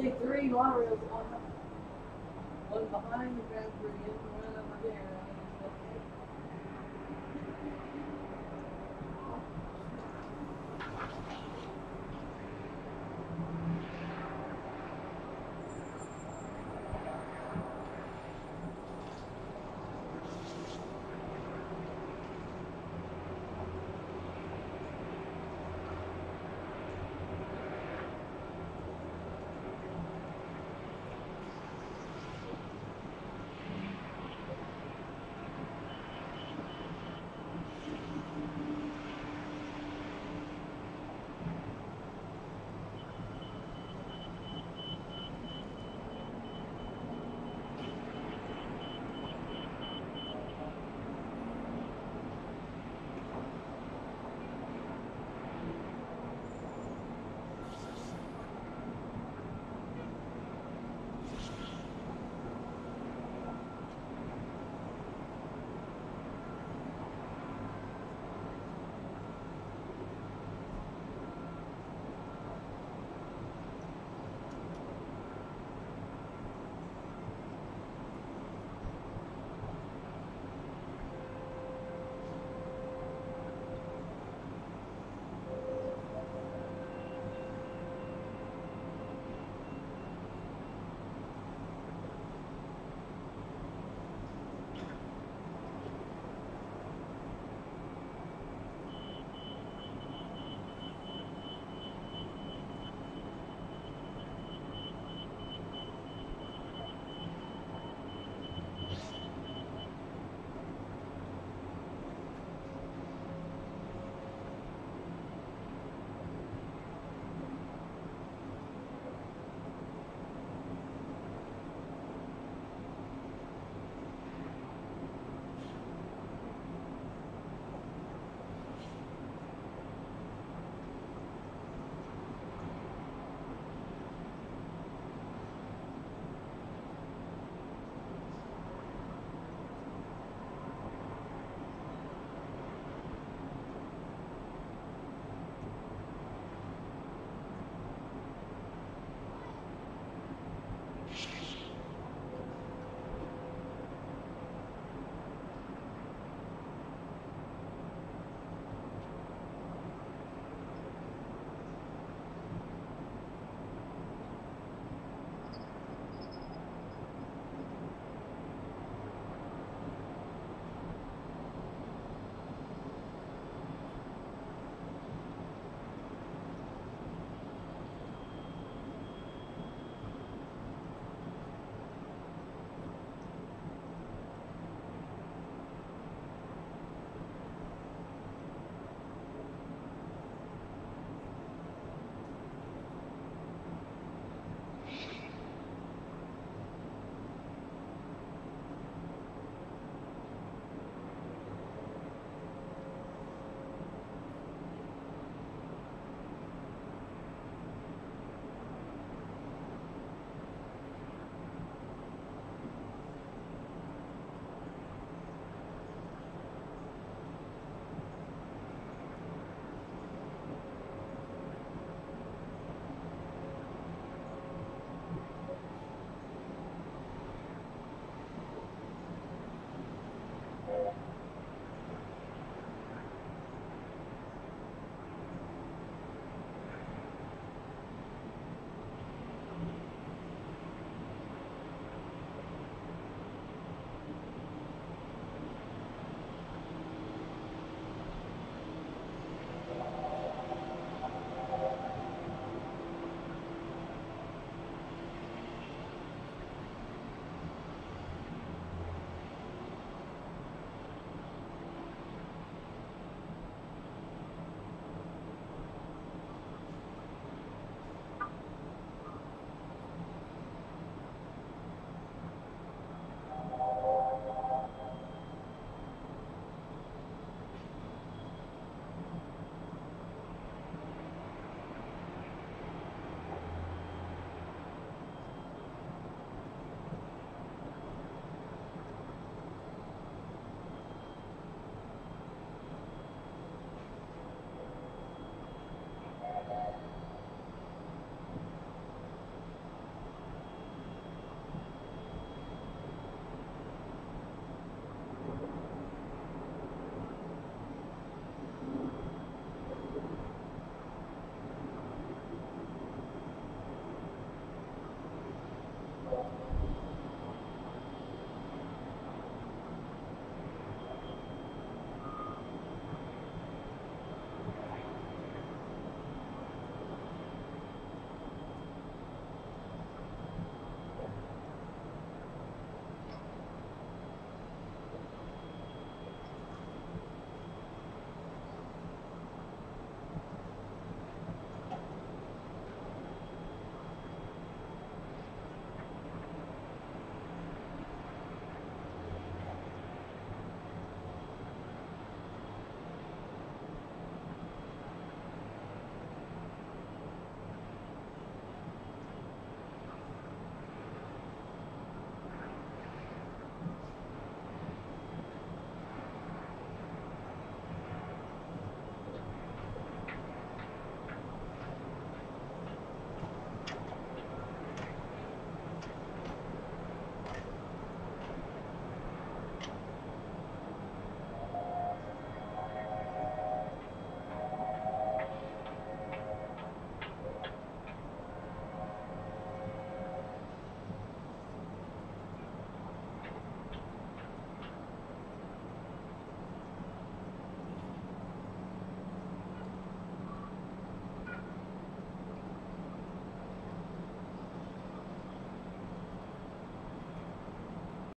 See three lorries, one, one behind the Grand Prix